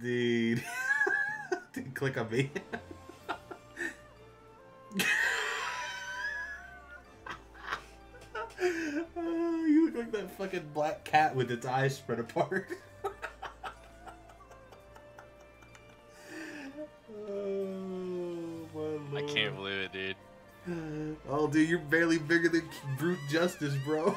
Dude. Dude, click on me. Oh, you look like that fucking black cat with its eyes spread apart. Oh, I can't believe it, dude. Oh, dude, you're barely bigger than Brute Justice, bro.